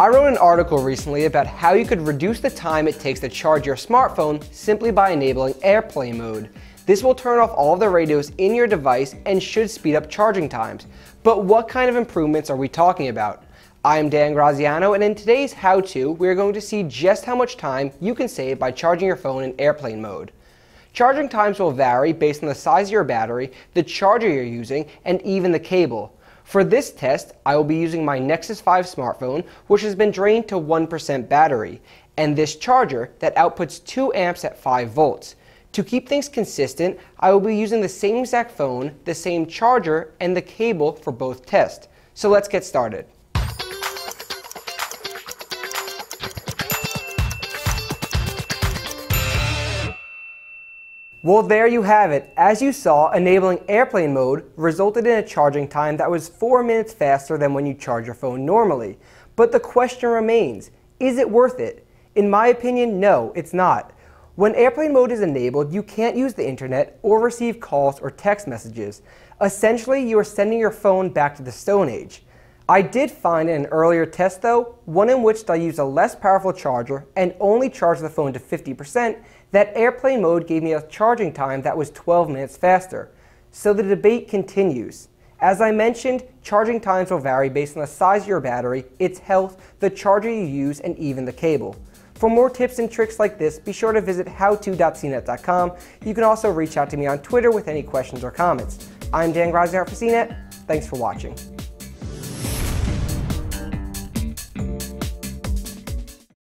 I wrote an article recently about how you could reduce the time it takes to charge your smartphone simply by enabling airplane mode. This will turn off all of the radios in your device and should speed up charging times. But what kind of improvements are we talking about? I'm Dan Graziano and in today's how-to, we're going to see just how much time you can save by charging your phone in airplane mode. Charging times will vary based on the size of your battery, the charger you're using, and even the cable. For this test, I will be using my Nexus 5 smartphone, which has been drained to 1% battery, and this charger that outputs 2 amps at 5 volts. To keep things consistent, I will be using the same exact phone, the same charger, and the cable for both tests. So let's get started. Well, there you have it. As you saw, enabling airplane mode resulted in a charging time that was 4 minutes faster than when you charge your phone normally. But the question remains, is it worth it? In my opinion, no, it's not. When airplane mode is enabled, you can't use the internet or receive calls or text messages. Essentially, you are sending your phone back to the Stone Age. I did find in an earlier test though, one in which I used a less powerful charger and only charged the phone to 50%, that airplane mode gave me a charging time that was 12 minutes faster. So the debate continues. As I mentioned, charging times will vary based on the size of your battery, its health, the charger you use, and even the cable. For more tips and tricks like this, be sure to visit howto.cnet.com. You can also reach out to me on Twitter with any questions or comments. I'm Dan Graziano for CNET. Thanks for watching.